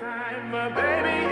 Time, baby,